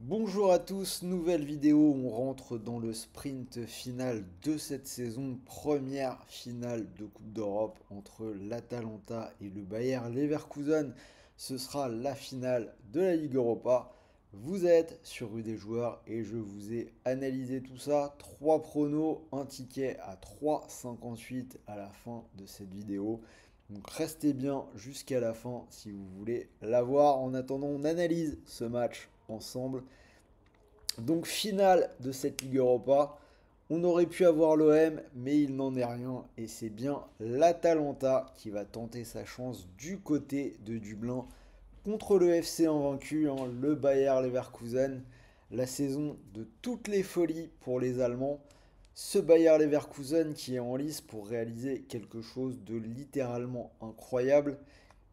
Bonjour à tous, nouvelle vidéo, on rentre dans le sprint final de cette saison, première finale de Coupe d'Europe entre l'Atalanta et le Bayer Leverkusen. Ce sera la finale de la Ligue Europa. Vous êtes sur Rue des Joueurs et je vous ai analysé tout ça. 3 pronos, un ticket à 3,58 à la fin de cette vidéo. Donc restez bien jusqu'à la fin si vous voulez l'avoir. En attendant, on analyse ce match ensemble. Donc finale de cette Ligue Europa. On aurait pu avoir l'OM, mais il n'en est rien. Et c'est bien l'Atalanta qui va tenter sa chance du côté de Dublin contre le FC invaincu, hein, le Bayer Leverkusen. La saison de toutes les folies pour les Allemands. Ce Bayer Leverkusen qui est en lice pour réaliser quelque chose de littéralement incroyable.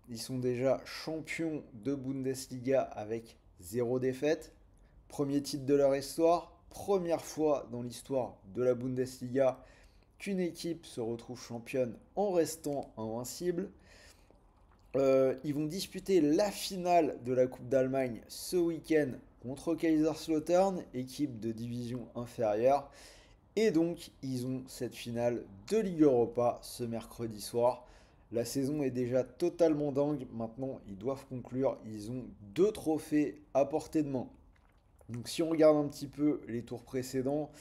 Ils sont déjà champions de Bundesliga avec zéro défaite. Premier titre de leur histoire. Première fois dans l'histoire de la Bundesliga qu'une équipe se retrouve championne en restant invincible. Euh, ils vont disputer la finale de la Coupe d'Allemagne ce week-end contre Kaiserslautern, équipe de division inférieure. Et donc, ils ont cette finale de Ligue Europa ce mercredi soir. La saison est déjà totalement dingue. Maintenant, ils doivent conclure. Ils ont deux trophées à portée de main. Donc, si on regarde un petit peu les tours précédents,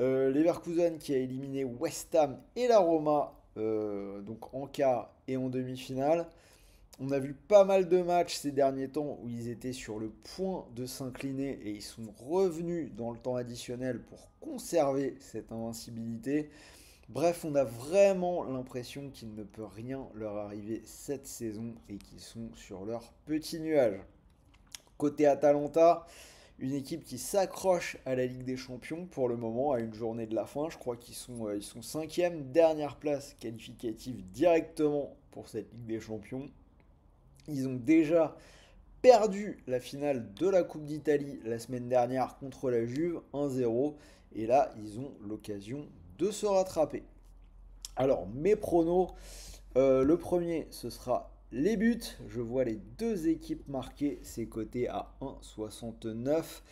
euh, Leverkusen qui a éliminé West Ham et la Roma, euh, donc en quart et en demi-finale. On a vu pas mal de matchs ces derniers temps où ils étaient sur le point de s'incliner et ils sont revenus dans le temps additionnel pour conserver cette invincibilité. Bref, on a vraiment l'impression qu'il ne peut rien leur arriver cette saison et qu'ils sont sur leur petit nuage. Côté Atalanta, une équipe qui s'accroche à la Ligue des Champions pour le moment, à une journée de la fin. Je crois qu'ils sont, euh, cinquième, dernière place qualificative directement pour cette Ligue des Champions. Ils ont déjà perdu la finale de la Coupe d'Italie la semaine dernière contre la Juve 1-0 et là ils ont l'occasion se rattraper. Alors mes pronos, euh, le premier ce sera les buts. Je vois les deux équipes marquées, c'est coté à 1,69.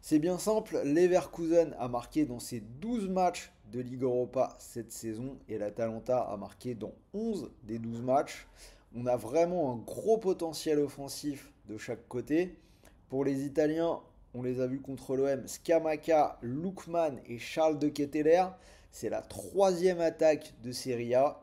C'est bien simple, Leverkusen a marqué dans ses 12 matchs de Ligue Europa cette saison et l'Atalanta a marqué dans 11 des 12 matchs. On a vraiment un gros potentiel offensif de chaque côté. Pour les Italiens, on les a vus contre l'OM, Scamaca, Lukman et Charles de Ketteler. C'est la troisième attaque de Serie A.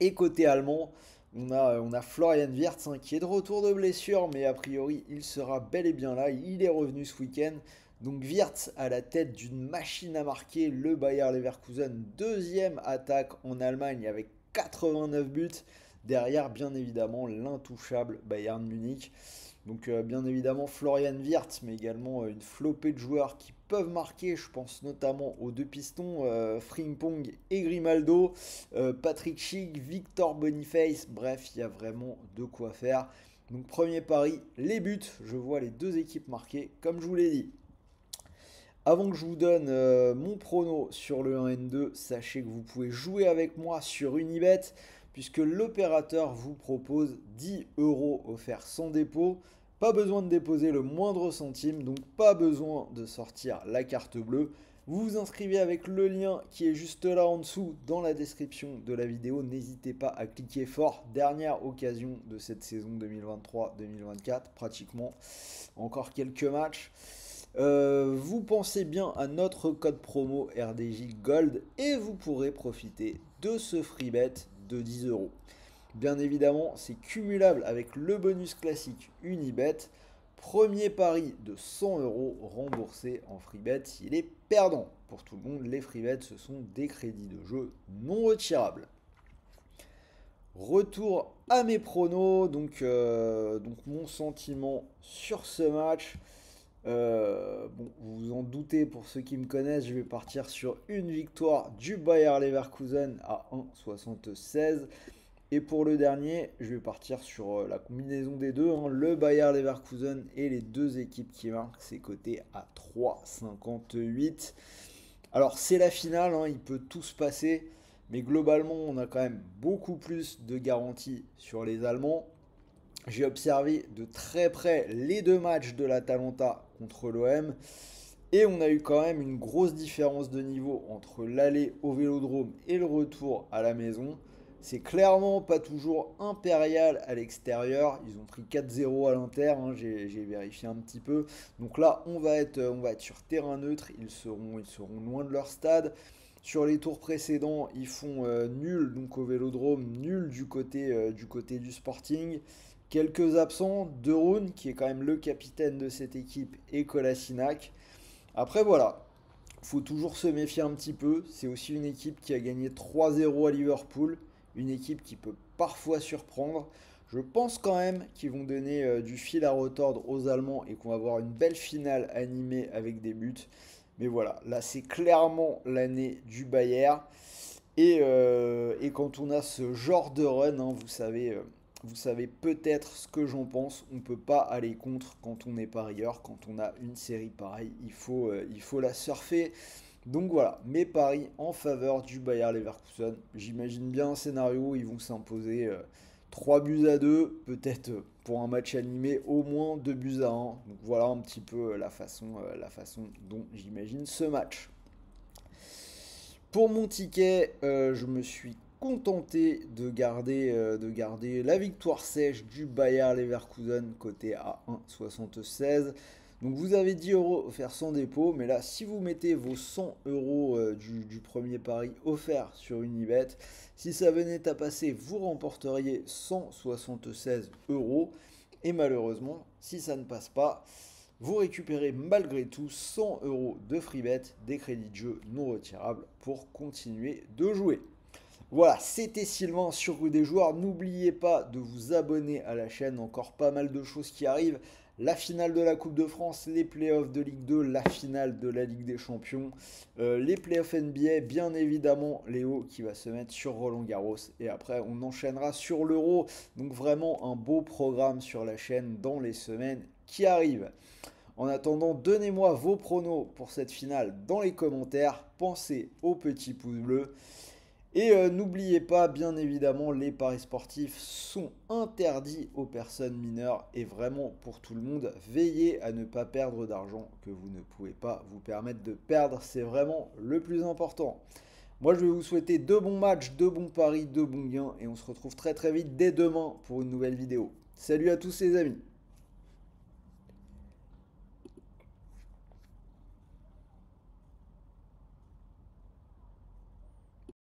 Et côté allemand, on a, a Florian Wirtz hein, qui est de retour de blessure, mais a priori il sera bel et bien là. Il est revenu ce week-end. Donc Wirtz à la tête d'une machine à marquer, le Bayer Leverkusen, deuxième attaque en Allemagne avec 89 buts. Derrière, bien évidemment, l'intouchable Bayern Munich. Donc, euh, bien évidemment, Florian Wirtz, mais également euh, une flopée de joueurs qui peuvent marquer. Je pense notamment aux deux pistons, euh, Frimpong et Grimaldo, Patrick Schick, Victor Boniface. Bref, il y a vraiment de quoi faire. Donc, premier pari, les buts. Je vois les deux équipes marquées, comme je vous l'ai dit. Avant que je vous donne mon prono sur le 1 n 2, sachez que vous pouvez jouer avec moi sur Unibet puisque l'opérateur vous propose 10 euros offerts sans dépôt. Pas besoin de déposer le moindre centime, donc pas besoin de sortir la carte bleue. Vous vous inscrivez avec le lien qui est juste là en dessous dans la description de la vidéo. N'hésitez pas à cliquer fort. Dernière occasion de cette saison 2023-2024, pratiquement encore quelques matchs. Euh, vous pensez bien à notre code promo RDJ Gold et vous pourrez profiter de ce free bet de 10 euros. Bien évidemment, c'est cumulable avec le bonus classique Unibet. Premier pari de 100 euros remboursé en free bet s'il est perdant. Pour tout le monde, les free bets, ce sont des crédits de jeu non retirables. Retour à mes pronos, donc, euh, donc mon sentiment sur ce match. Euh, bon, vous vous en doutez, pour ceux qui me connaissent, je vais partir sur une victoire du Bayer Leverkusen à 1,76. Et pour le dernier, je vais partir sur euh, la combinaison des deux, hein, le Bayer Leverkusen et les deux équipes qui marquent, c'est coté à 3,58. Alors c'est la finale, hein, il peut tout se passer, mais globalement on a quand même beaucoup plus de garanties sur les Allemands. J'ai observé de très près les deux matchs de l'Atalanta contre l'OM. Et on a eu quand même une grosse différence de niveau entre l'aller au vélodrome et le retour à la maison. C'est clairement pas toujours impérial à l'extérieur. Ils ont pris 4-0 à l'inter, hein, j'ai vérifié un petit peu. Donc là, on va être, on va être sur terrain neutre. Ils seront, ils seront loin de leur stade. Sur les tours précédents, ils font euh, nul donc au vélodrome, nul du côté, euh, du, côté du Sporting. Quelques absents, De qui est quand même le capitaine de cette équipe, et Kolasinac. Après voilà, faut toujours se méfier un petit peu. C'est aussi une équipe qui a gagné 3-0 à Liverpool, une équipe qui peut parfois surprendre. Je pense quand même qu'ils vont donner euh, du fil à retordre aux Allemands et qu'on va avoir une belle finale animée avec des buts. Mais voilà, là c'est clairement l'année du Bayern. Et, euh, quand on a ce genre de run, hein, vous savez, euh, vous savez peut-être ce que j'en pense. On ne peut pas aller contre quand on est parieur. Quand on a une série pareille, il faut, euh, il faut la surfer. Donc voilà, mes paris en faveur du Bayern Leverkusen. J'imagine bien un scénario où ils vont s'imposer 3 euh, buts à 2, peut-être euh, pour un match animé au moins 2 buts à 1. Donc voilà un petit peu la façon, la façon dont j'imagine ce match. Pour mon ticket, je me suis contenté de garder, euh, de garder la victoire sèche du Bayer Leverkusen côté à 1,76. Donc vous avez 10 euros offerts sans dépôt, mais là si vous mettez vos 100 euros euh, du, premier pari offert sur Unibet, si ça venait à passer, vous remporteriez 176 euros. Et malheureusement, si ça ne passe pas, vous récupérez malgré tout 100 euros de free bet, des crédits de jeu non retirables pour continuer de jouer. Voilà, c'était Sylvain sur Rue des Joueurs. N'oubliez pas de vous abonner à la chaîne, encore pas mal de choses qui arrivent. La finale de la Coupe de France, les playoffs de Ligue 2, la finale de la Ligue des Champions, euh, les playoffs NBA, bien évidemment Léo qui va se mettre sur Roland Garros. Et après, on enchaînera sur l'Euro. Donc vraiment un beau programme sur la chaîne dans les semaines qui arrivent. En attendant, donnez-moi vos pronos pour cette finale dans les commentaires. Pensez au petit pouce bleu. Et euh, n'oubliez pas, bien évidemment, les paris sportifs sont interdits aux personnes mineures et vraiment pour tout le monde. Veillez à ne pas perdre d'argent que vous ne pouvez pas vous permettre de perdre. C'est vraiment le plus important. Moi, je vais vous souhaiter de bons matchs, de bons paris, de bons gains et on se retrouve très très vite dès demain pour une nouvelle vidéo. Salut à tous les amis